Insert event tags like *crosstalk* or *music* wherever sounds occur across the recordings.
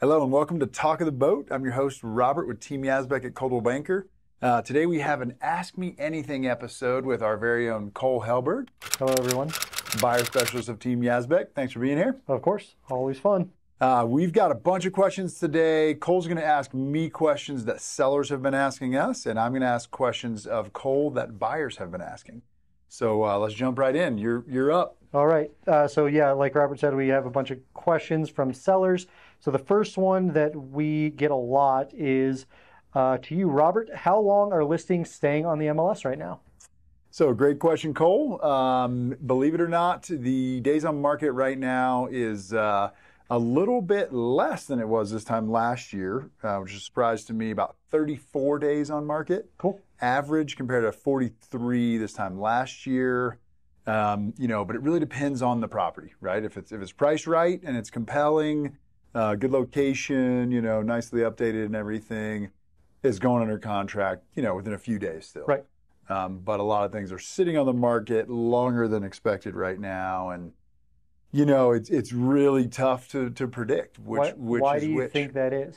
Hello and welcome to Talk of the Boat. I'm your host, Robert, with Team Yazbeck at Coldwell Banker. Uh, today we have an Ask Me Anything episode with our very own Cole Helberg, Hello, everyone. buyer specialist of Team Yazbeck. Thanks for being here. Of course, always fun. Uh, we've got a bunch of questions today. Cole's going to ask me questions that sellers have been asking us, and I'm going to ask questions of Cole that buyers have been asking. So uh, let's jump right in. You're you're up. All right. Uh, so, yeah, like Robert said, we have a bunch of questions from sellers. So, the first one that we get a lot is uh, to you, Robert. How long are listings staying on the MLS right now? So, great question, Cole. Um, believe it or not, the days on market right now is uh, a little bit less than it was this time last year, uh, which is a surprise to me. About 34 days on market. Cool. Average compared to 43 this time last year. Um, you know, but it really depends on the property, right? If it's if it's priced right and it's compelling, uh, good location, you know, nicely updated and everything, is going under contract, you know, within a few days still. Right. Um, but a lot of things are sitting on the market longer than expected right now, and you know, it's it's really tough to to predict which why which why is do you which. think that is?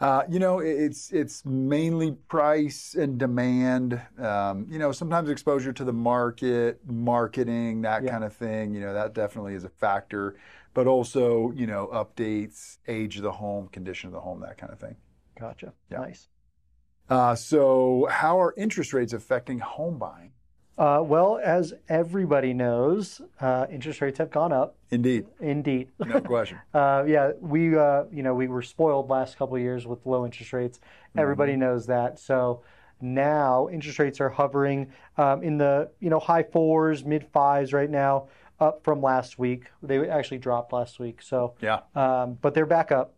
Uh, you know, it- it's it's mainly price and demand. Um, you know, sometimes exposure to the market, marketing, that Yeah. kind of thing. You know, that definitely is a factor. But also, you know, updates, age of the home, condition of the home, that kind of thing. Gotcha. Yeah. Nice. Uh, so, how are interest rates affecting home buying? Uh, well, as everybody knows, uh, interest rates have gone up. Indeed, Indeed. no *laughs* question. Uh, yeah, we uh, you know we were spoiled last couple of years with low interest rates. Everybody knows that. So now interest rates are hovering um, in the you know high fours, mid fives right now, up from last week. They actually dropped last week. So Yeah, um, but they're back up.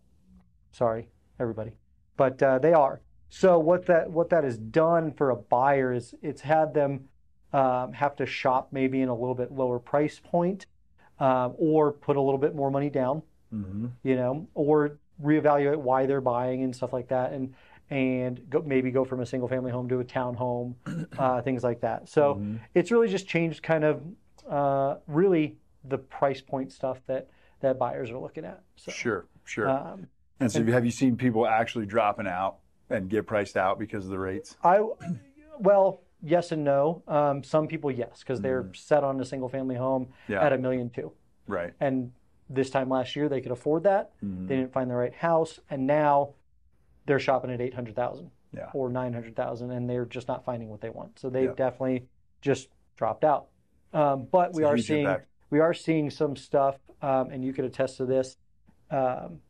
Sorry, everybody, but uh, they are. So what that what that has done for a buyer is it's had them um, have to shop maybe in a little bit lower price point, um, or put a little bit more money down, hmm you know, or reevaluate why they're buying and stuff like that, and and go, maybe go from a single family home to a townhome, *clears throat* uh, things like that. So Mhm. it's really just changed kind of uh, really the price point stuff that that buyers are looking at. So, sure, sure. um, and so, have you seen people actually dropping out and get priced out because of the rates? I, well, yes and no. Um, some people, yes, because they're set on a single family home Yeah. at a million two. Right. And this time last year, they could afford that. Mhm. They didn't find the right house. And now they're shopping at 800,000 Yeah. or 900,000 and they're just not finding what they want. So they've Yeah. definitely just dropped out. Um, but we are seeing, impact. we are seeing some stuff, um, and you could attest to this, um,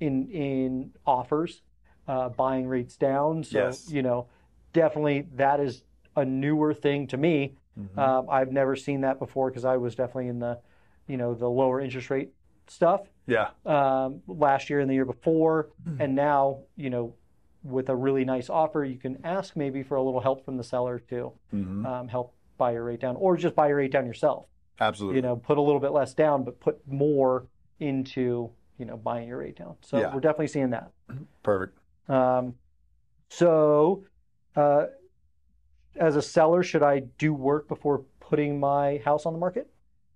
in, in offers, uh, buying rates down. So, Yes. you know, definitely that is a newer thing to me. Mhm. Um, I've never seen that before because I was definitely in the, you know, the lower interest rate stuff Yeah. um, last year and the year before, and now, you know, with a really nice offer, you can ask maybe for a little help from the seller to hmm um, help buy your rate down, or just buy your rate down yourself. Absolutely. You know, put a little bit less down, but put more into you know buying your rate down. So Yeah. we're definitely seeing that. Perfect. Um, so, uh, as a seller, should I do work before putting my house on the market?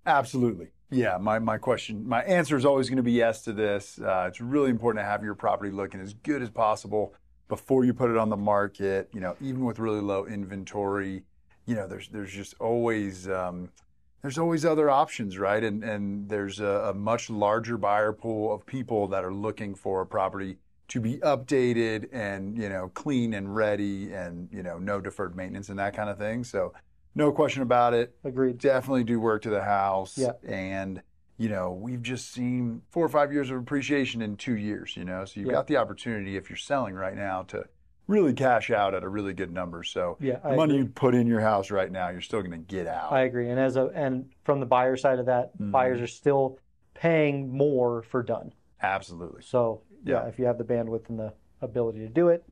Absolutely. Yeah. My, my question, my answer is always going to be yes to this. Uh, it's really important to have your property looking as good as possible before you put it on the market. You know, even with really low inventory, you know, there's there's just always um, there's always other options, right? And and there's a, a much larger buyer pool of people that are looking for a property to be updated and you know clean and ready and you know no deferred maintenance and that kind of thing. So no question about it Agreed. definitely do work to the house. Yeah. And, you know, we've just seen four or five years of appreciation in two years, you know. So you've Yeah. got the opportunity, if you're selling right now, to really cash out at a really good number. So Yeah, the I money agree. you put in your house right now, you're still going to get out. I agree. And as a and from the buyer side of that, Mhm. buyers are still paying more for done. Absolutely. So yeah, Yeah. if you have the bandwidth and the ability to do it,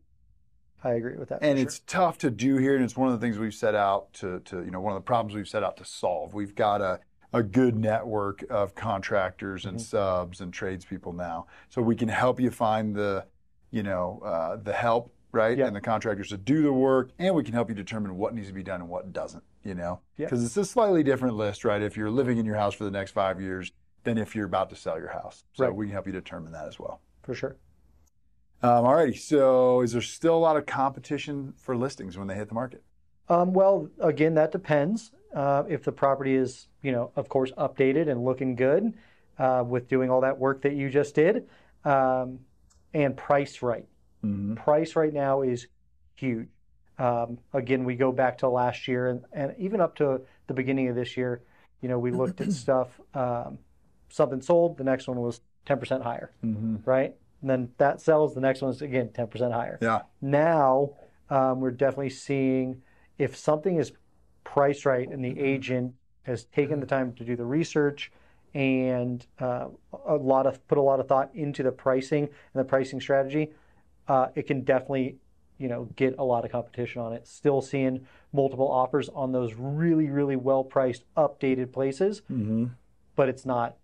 I agree with that. and it's tough to do here, and it's one of the things we've set out to, to, you know, one of the problems we've set out to solve. We've got a, a good network of contractors and Mhm. subs and tradespeople now, so we can help you find the, you know, uh, the help, right, Yeah. and the contractors to do the work, and we can help you determine what needs to be done and what doesn't, you know, because it's a slightly different list, right? If you're living in your house for the next five years than if you're about to sell your house, so Right. we can help you determine that as well. For sure. Um, alrighty. So, is there still a lot of competition for listings when they hit the market? Um, well, again, that depends. Uh, if the property is, you know, of course, updated and looking good uh, with doing all that work that you just did, um, and priced right. Mm-hmm. Price right now is huge. Um, again, we go back to last year and, and even up to the beginning of this year. You know, we looked at *clears throat* stuff. Um, something sold, the next one was 10% higher, Mm-hmm. right? And then that sells, the next one's again 10% higher. Yeah. Now um, we're definitely seeing if something is priced right and the agent has taken the time to do the research and uh, a lot of put a lot of thought into the pricing and the pricing strategy, uh, it can definitely you know get a lot of competition on it. Still seeing multiple offers on those really really well priced updated places, Mm-hmm. but it's not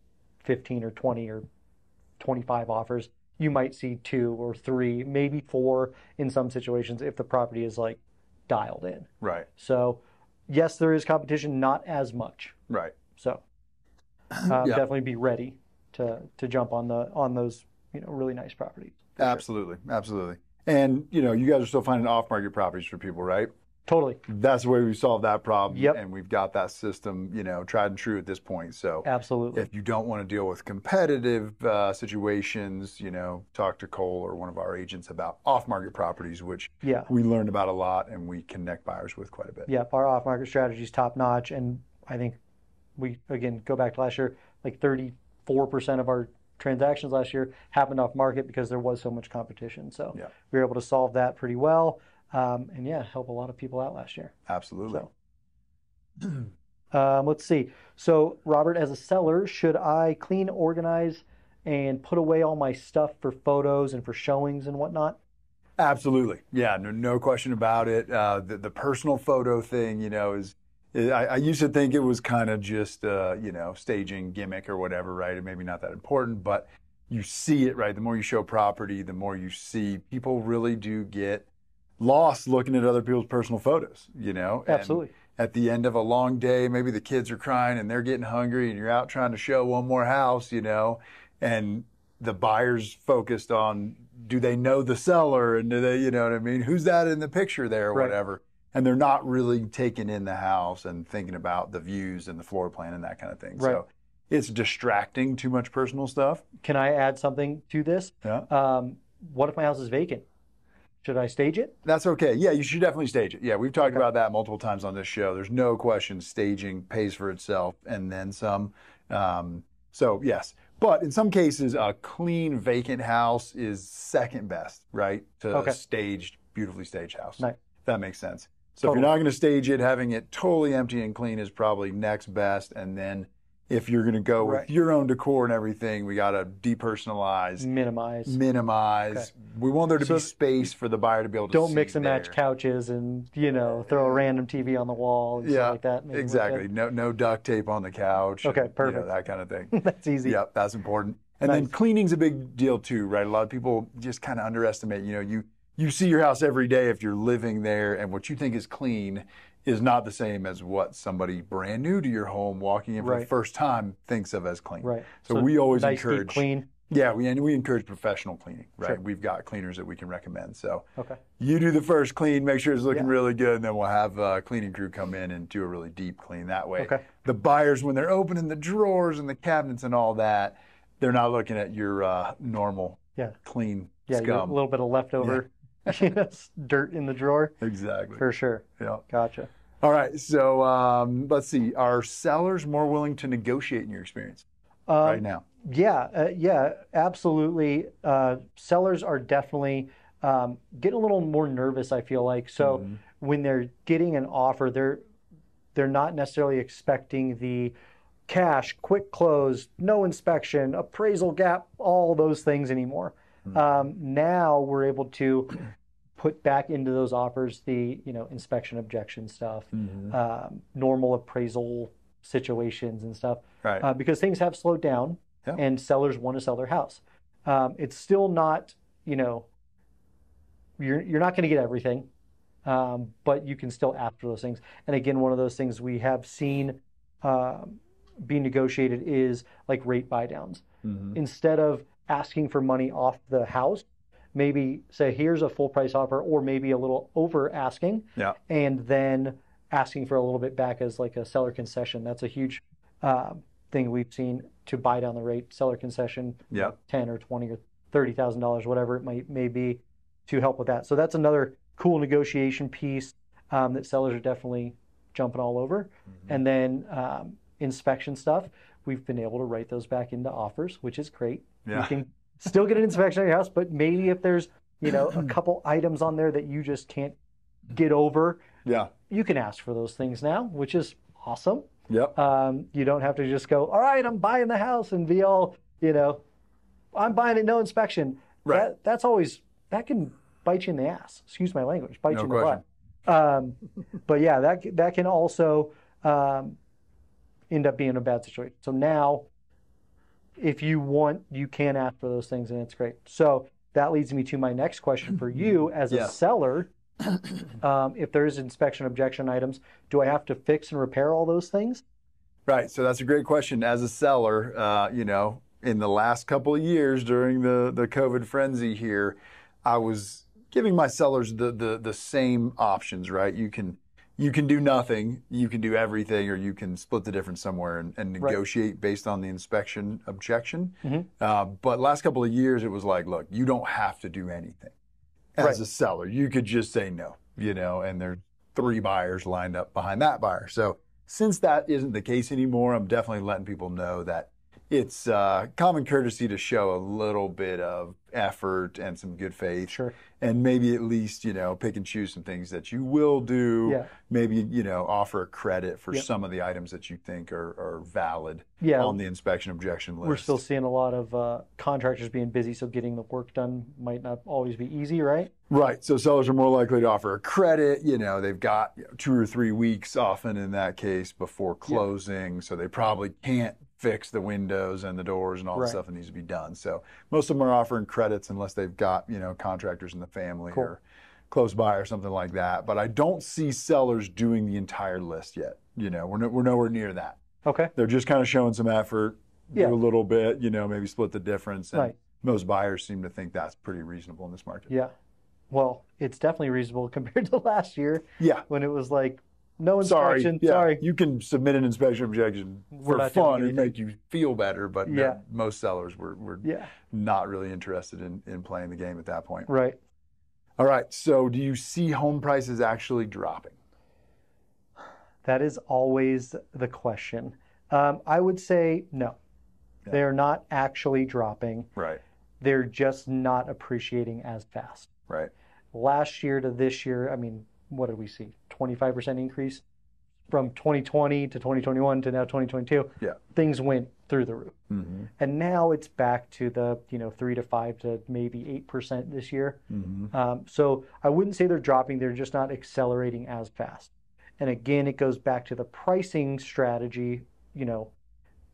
15 or 20 or 25 offers. You might see two or three, maybe four in some situations if the property is like dialed in. Right. So, yes, there is competition, not as much. Right. So, um, Yeah. definitely be ready to to jump on the on those you know really nice properties. Absolutely. Absolutely. And you know, you guys are still finding off-market properties for people, right? Totally, That's the way we solve that problem. Yep. And we've got that system, you know, tried and true at this point. So absolutely. if you don't want to deal with competitive uh, situations, you know, talk to Cole or one of our agents about off-market properties, which Yeah, we learned about a lot and we connect buyers with quite a bit. yeah. Our off market strategy is top notch, and I think we again go back to last year, like 34 percent of our transactions last year happened off market because there was so much competition. So Yeah. we were able to solve that pretty well, um, and yeah, help a lot of people out last year. Absolutely. So. *clears throat* Um, let's see. So, Robert, as a seller, should I clean, organize, and put away all my stuff for photos and for showings and whatnot? Absolutely. Yeah, no, no question about it. Uh, the, the personal photo thing, you know, is, I, I used to think it was kind of just, uh, you know, staging gimmick or whatever, right? And maybe not that important, but you see it, right? The more you show property, the more you see people really do get lost looking at other people's personal photos, you know? And Absolutely. At the end of a long day, maybe the kids are crying and they're getting hungry and you're out trying to show one more house, you know, and the buyer's focused on do they know the seller and do they, you know what I mean? Who's that in the picture there or Right. whatever? And they're not really taking in the house and thinking about the views and the floor plan and that kind of thing. Right. So it's distracting too much personal stuff. Can I add something to this? Yeah. Um, what if my house is vacant? Should I stage it? That's okay. Yeah, you should definitely stage it. Yeah, we've talked about that multiple times on this show. There's no question staging pays for itself and then some. Um, so, yes. But in some cases, a clean, vacant house is second best, right? To Okay. a staged, beautifully staged house. Nice. If that makes sense. So, if you're not going to stage it, having it totally empty and clean is probably next best. And then if you're going to go Right. with your own decor and everything, we got to depersonalize, Minimize. minimize. Okay. We want there to So be space for the buyer to be able to Don't mix and match couches and you know throw a random TV on the wall and Yeah, stuff like that. Look exactly. No, no duct tape on the couch. Okay, and, you know, perfect. that kind of thing. *laughs* That's easy. Yep, that's important. And then cleaning's a big deal too, right? A lot of people just kind of underestimate. You know, you you see your house every day if you're living there, and what you think is clean is not the same as what somebody brand new to your home walking in for the first time thinks of as clean. Right. So, we always nice, deep encourage clean. Yeah, we and we encourage professional cleaning, right? Sure. We've got cleaners that we can recommend. So Okay. you do the first clean, make sure it's looking Yeah. really good, and then we'll have a cleaning crew come in and do a really deep clean. That way, Okay. the buyers, when they're opening the drawers and the cabinets and all that, they're not looking at your uh, normal Yeah. clean Yeah. scum. A little bit of leftover you *laughs* know, dirt in the drawer exactly. for sure. Yeah. Gotcha. All right. So um, let's see. Are sellers more willing to negotiate in your experience Um, right now? Yeah, uh, yeah, absolutely. Uh, sellers are definitely um, getting a little more nervous. I feel like so Mm-hmm. when they're getting an offer, they're they're not necessarily expecting the cash, quick close, no inspection, appraisal gap, all those things anymore. Um, now we're able to put back into those offers the you know inspection objection stuff, Mm-hmm. um, normal appraisal situations and stuff Right. uh, because things have slowed down Yeah. and sellers want to sell their house. Um, it's still not, you know, you're, you're not going to get everything, um, but you can still ask for those things. And again, one of those things we have seen um, being negotiated is like rate buy downs. Mhm. Instead of asking for money off the house. Maybe say, here's a full price offer, or maybe a little over asking, Yeah. and then asking for a little bit back as like a seller concession. That's a huge uh, thing we've seen to buy down the rate, seller concession, Yeah. 10 or 20 or $30,000, whatever it might may be to help with that. So that's another cool negotiation piece um, that sellers are definitely jumping all over. Mm-hmm. And then um, inspection stuff, we've been able to write those back into offers, which is great. Yeah. You can still get an inspection on your house, but maybe if there's you know a *clears throat* couple items on there that you just can't get over, Yeah. you can ask for those things now, which is awesome. Yep. Um, you don't have to just go, all right, I'm buying the house and be all, you know, I'm buying it, no inspection. Right. That, that's always, that can bite you in the ass. Excuse my language, bite No you in the question. butt. Um, but yeah, that, that can also um, end up being a bad situation. So now, if you want, you can ask for those things and it's great. So that leads me to my next question for you *clears throat* as a seller. *clears throat* Um, if there's inspection objection items, do I have to fix and repair all those things? Right. So that's a great question. As a seller, uh, you know, in the last couple of years during the, the COVID frenzy here, I was giving my sellers the, the, the same options, right? You can you can do nothing, you can do everything, or you can split the difference somewhere and, and Right. negotiate based on the inspection objection. Mhm. Uh, but last couple of years, it was like, look, you don't have to do anything. As Right. a seller, you could just say no, you know, and there's three buyers lined up behind that buyer. So since that isn't the case anymore, I'm definitely letting people know that it's uh, common courtesy to show a little bit of effort and some good faith, Sure. and maybe at least you know pick and choose some things that you will do. Yeah. Maybe you know offer a credit for Yep. some of the items that you think are, are valid Yeah. on the inspection objection list. We're still seeing a lot of uh, contractors being busy, so getting the work done might not always be easy, right? Right. So sellers are more likely to offer a credit. You know, they've got you know, two or three weeks often in that case before closing. So they probably can't fix the windows and the doors and all the stuff that needs to be done. So most of them are offering credits unless they've got, you know, contractors in the family Cool. or close by or something like that. But I don't see sellers doing the entire list yet. You know, we're, no, we're nowhere near that. Okay. They're just kind of showing some effort, Yeah. do a little bit, you know, maybe split the difference. And Right. most buyers seem to think that's pretty reasonable in this market. Yeah. Well, it's definitely reasonable *laughs* compared to last year Yeah. when it was like no Sorry. inspection. Yeah. Sorry. You can submit an inspection objection We're for fun and make you feel better, but no, most sellers were, were Yeah. not really interested in, in playing the game at that point. Right. All right. So, do you see home prices actually dropping? That is always the question. Um, I would say no. Yeah. They are not actually dropping. Right. They're just not appreciating as fast. Right. Last year to this year, I mean, what did we see? 25% increase from 2020 to 2021 to now 2022. Yeah. Things went through the roof. Mm-hmm. And now it's back to the, you know, three to five to maybe 8% this year. Mm-hmm. Um, so I wouldn't say they're dropping, they're just not accelerating as fast. And again, it goes back to the pricing strategy. You know,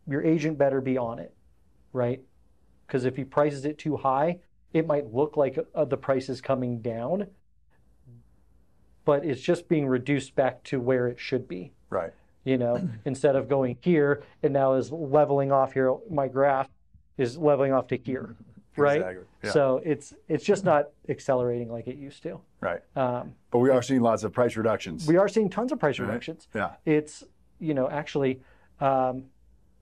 your agent better be on it, right? Because if he prices it too high, it might look like uh, the price is coming down, but it's just being reduced back to where it should be. Right. You know, *clears throat* instead of going here, it now is leveling off here. My graph is leveling off to here, right? Exactly. Yeah. So it's it's just not accelerating like it used to. right. Um, But we are seeing lots of price reductions. we are seeing tons of price Right. reductions. yeah. It's you know actually um,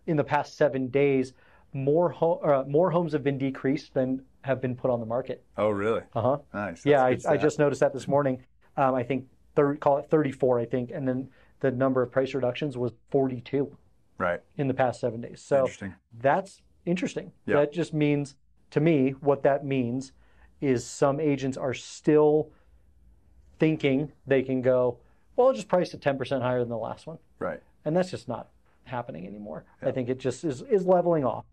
in the past seven days, more ho- uh, more homes have been decreased than have been put on the market. Oh, really? Uh huh. Nice. Yeah, I, That's a I stat. just noticed that this morning. Um, I think thir- call it 34, I think, and then the number of price reductions was 42 Right. in the past seven days. So Interesting. that's interesting. Yeah. That just means, to me, what that means is some agents are still thinking they can go, well, I'll just price it 10% higher than the last one. Right. And that's just not happening anymore. I think it just is, is leveling off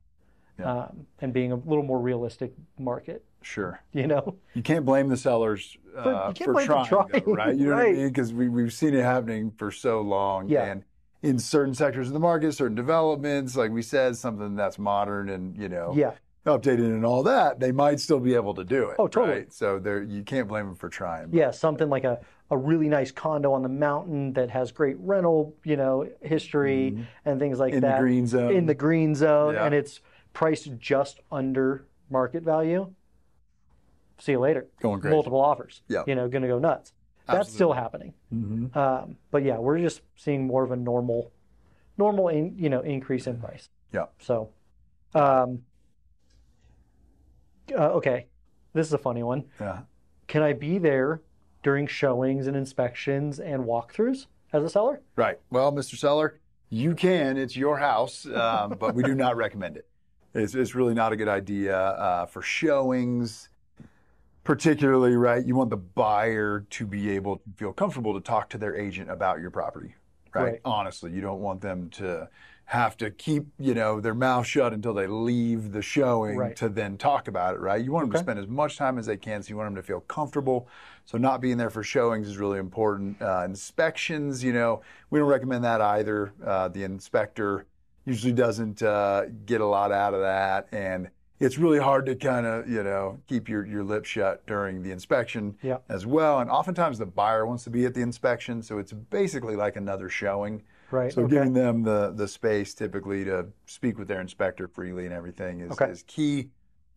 Yeah. um, and being a little more realistic market, Sure. you know? You can't blame the sellers uh, you for blame trying, though, right? You know what I *laughs* mean? Because we, we've seen it happening for so long. Yeah. And in certain sectors of the market, certain developments, like we said, something that's modern and, you know, Yeah. updated and all that, they might still be able to do it. Oh, totally. Right? So there, you can't blame them for trying. Yeah, something like a, a really nice condo on the mountain that has great rental, you know, history and things like Mm-hmm. In the that. green zone. In the green zone, Yeah. and it's priced just under market value, see you later. Going crazy. Multiple offers. Yeah. You know, going to go nuts. Absolutely. That's still happening. Mm-hmm. Um, but yeah, we're just seeing more of a normal, normal, in, you know, increase in price. Yeah. So, um, uh, okay, this is a funny one. Yeah. Can I be there during showings and inspections and walkthroughs as a seller? Right. Well, Mr. Seller, you can. It's your house, um, but we do not recommend it. It's, it's really not a good idea uh, for showings, particularly, right? You want the buyer to be able to feel comfortable to talk to their agent about your property, right? Right. Honestly, you don't want them to have to keep, you know, their mouth shut until they leave the showing Right. to then talk about it, right? You want them to spend as much time as they can, so you want them to feel comfortable. So not being there for showings is really important. Uh, inspections, you know, we don't recommend that either. Uh, the inspector usually doesn't uh, get a lot out of that, and it's really hard to kind of, you know, keep your your lips shut during the inspection Yeah. as well. And oftentimes the buyer wants to be at the inspection, so it's basically like another showing. Right. So okay. giving them the the space typically to speak with their inspector freely and everything is, Okay. is key.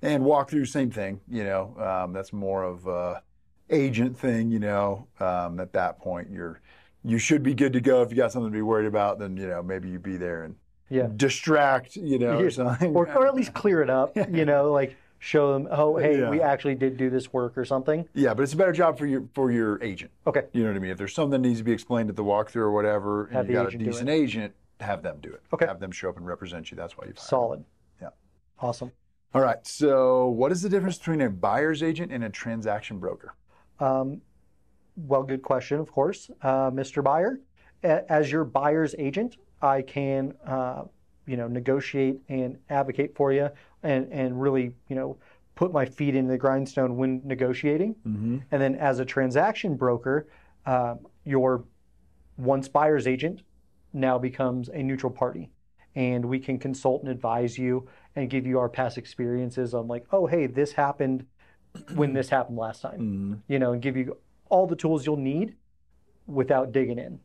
And walkthrough, same thing. You know, um, that's more of a agent thing. You know, um, at that point, you're you should be good to go. If you got something to be worried about, then you know maybe you be there and yeah. distract. You know, Yeah. or something. Or, or at least clear it up. *laughs* You know, like show them, oh, hey, Yeah. we actually did do this work or something. yeah, but it's a better job for your for your agent. Okay. You know what I mean? If there's something that needs to be explained at the walkthrough or whatever, Have and you the got a decent agent, have them do it. Okay. Have them show up and represent you. That's why you've hired them. Solid. Yeah. Awesome. All right. So, what is the difference between a buyer's agent and a transaction broker? Um, well, good question, of course, uh, Mr. Buyer. A- As your buyer's agent, I can, uh, you know, negotiate and advocate for you, and and really, you know, put my feet in the grindstone when negotiating. Mm-hmm. And then as a transaction broker, um, your once buyer's agent now becomes a neutral party. And we can consult and advise you and give you our past experiences on, like, oh, hey, this happened when this happened last time, Mm-hmm. you know, and give you all the tools you'll need without digging in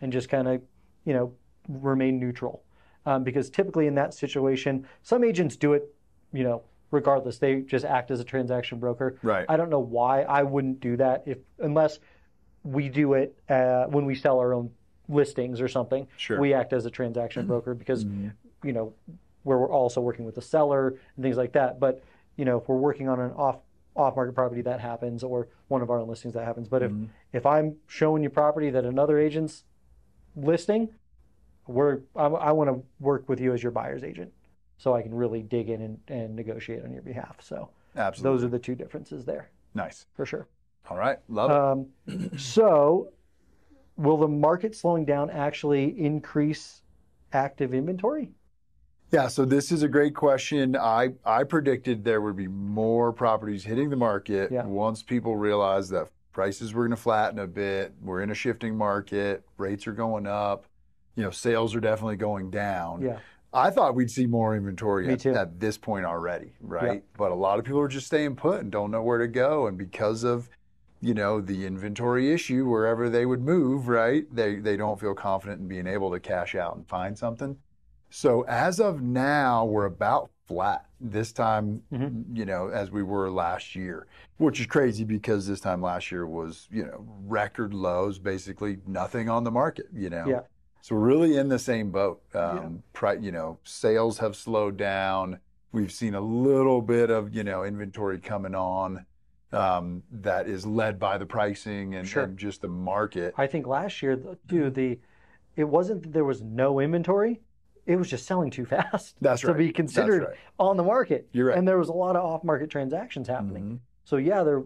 and just kind of, you know, remain neutral. Um, because typically in that situation, some agents do it, you know, regardless. They just act as a transaction broker. Right. I don't know why I wouldn't do that if unless we do it uh, when we sell our own listings or something. Sure. We act as a transaction broker because you know where we're also working with the seller and things like that. But you know if we're working on an off off market property that happens or one of our own listings that happens. But if if I'm showing you property that another agent's listing, we're I, I want to work with you as your buyer's agent. So I can really dig in and, and negotiate on your behalf. So Absolutely. those are the two differences there nice. for sure. All right. Love it. Um, so, will the market slowing down actually increase active inventory? Yeah, so this is a great question. I, I predicted there would be more properties hitting the market Yeah. once people realized that prices were going to flatten a bit. We're in a shifting market, rates are going up, you know, sales are definitely going down. Yeah. I thought we'd see more inventory at, at this point already, right? But a lot of people are just staying put and don't know where to go. And because of, you know, the inventory issue, wherever they would move, right? They they don't feel confident in being able to cash out and find something. So as of now, we're about flat this time, Mm-hmm. you know, as we were last year, which is crazy because this time last year was, you know, record lows, basically nothing on the market, you know. Yeah. So we're really in the same boat. Um, pri- you know, sales have slowed down. We've seen a little bit of, you know, inventory coming on um, that is led by the pricing and, Sure. and just the market. I think last year, too, the it wasn't that there was no inventory; it was just selling too fast That's to right. be considered right. on the market. You're right. And there was a lot of off-market transactions happening. Mhm. So yeah, there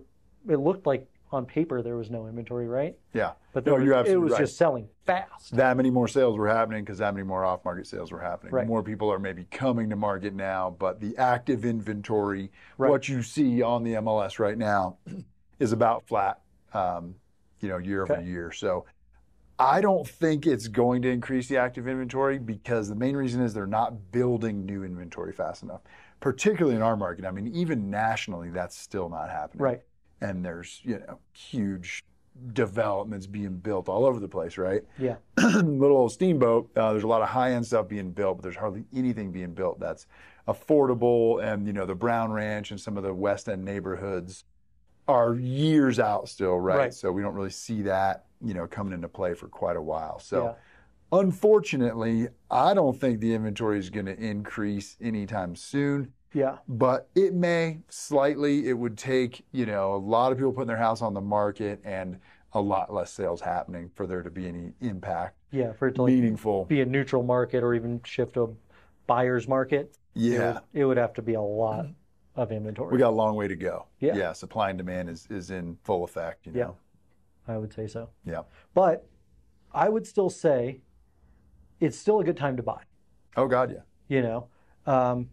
it looked like on paper there was no inventory, right? Yeah. But No, was, it was right. just selling fast. that many more sales were happening because that many more off market sales were happening. Right. More people are maybe coming to market now, but the active inventory, Right. what you see on the MLS right now, *clears throat* is about flat, um, you know, year over year. So I don't think it's going to increase the active inventory because the main reason is they're not building new inventory fast enough, particularly in our market. I mean, even nationally, that's still not happening Right. And there's you know huge developments being built all over the place, right? Yeah. *clears throat* Little old steamboat. Uh, there's a lot of high end stuff being built, but there's hardly anything being built that's affordable and you know the Brown Ranch and some of the West End neighborhoods are years out still, right? Right. So we don't really see that you know coming into play for quite a while. So. Yeah. Unfortunately, I don't think the inventory is going to increase anytime soon Yeah. but it may slightly. It would take, you know, a lot of people putting their house on the market and a lot less sales happening for there to be any impact, Yeah. For it to like, meaningful. be a neutral market or even shift to a buyer's market, it Yeah, would, it would have to be a lot of inventory. we got a long way to go. Yeah. yeah. Supply and demand is is in full effect. You Yeah. I would say so. Yeah. But I would still say it's still a good time to buy. Oh God, yeah. You know, um,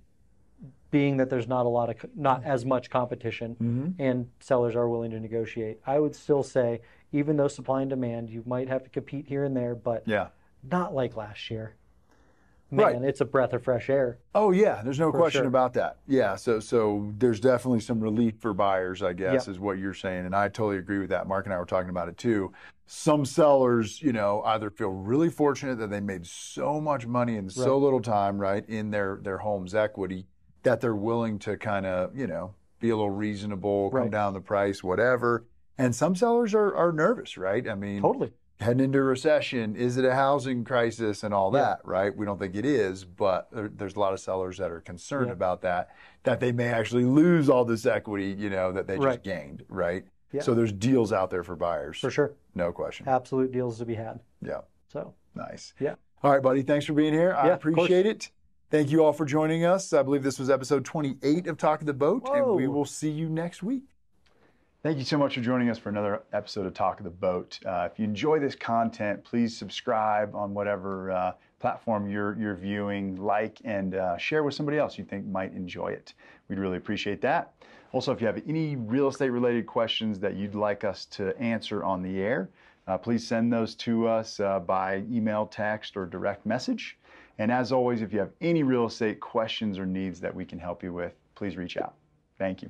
being that there's not a lot of not as much competition Mm-hmm. and sellers are willing to negotiate. I would still say even though supply and demand, you might have to compete here and there, but Yeah. not like last year. Man, Right. it's a breath of fresh air. Oh yeah, there's no question sure. about that. Yeah, so so there's definitely some relief for buyers, I guess, Yep. is what you're saying, and I totally agree with that. Mark and I were talking about it too. Some sellers, you know, either feel really fortunate that they made so much money in so little time, right, in their their home's equity, that they're willing to kind of, you know, be a little reasonable, come Right. down the price, whatever. And some sellers are are nervous, right? I mean, Totally. heading into a recession, is it a housing crisis and all Yeah. that, right? We don't think it is, but there, there's a lot of sellers that are concerned Yeah. about that, that they may actually lose all this equity, you know, that they just Right. gained, right? Yeah. So there's deals out there for buyers. For sure. No question. Absolute deals to be had. Yeah. So Nice. Yeah. All right, buddy. Thanks for being here. I Yeah, appreciate it. Thank you all for joining us. I believe this was episode 28 of Talk of the Boat, and we will see you next week. Thank you so much for joining us for another episode of Talk of the Boat. Uh, if you enjoy this content, please subscribe on whatever uh, platform you're, you're viewing, like, and uh, share with somebody else you think might enjoy it. We'd really appreciate that. Also, if you have any real estate related questions that you'd like us to answer on the air, uh, please send those to us uh, by email, text, or direct message. And as always, if you have any real estate questions or needs that we can help you with, please reach out. Thank you.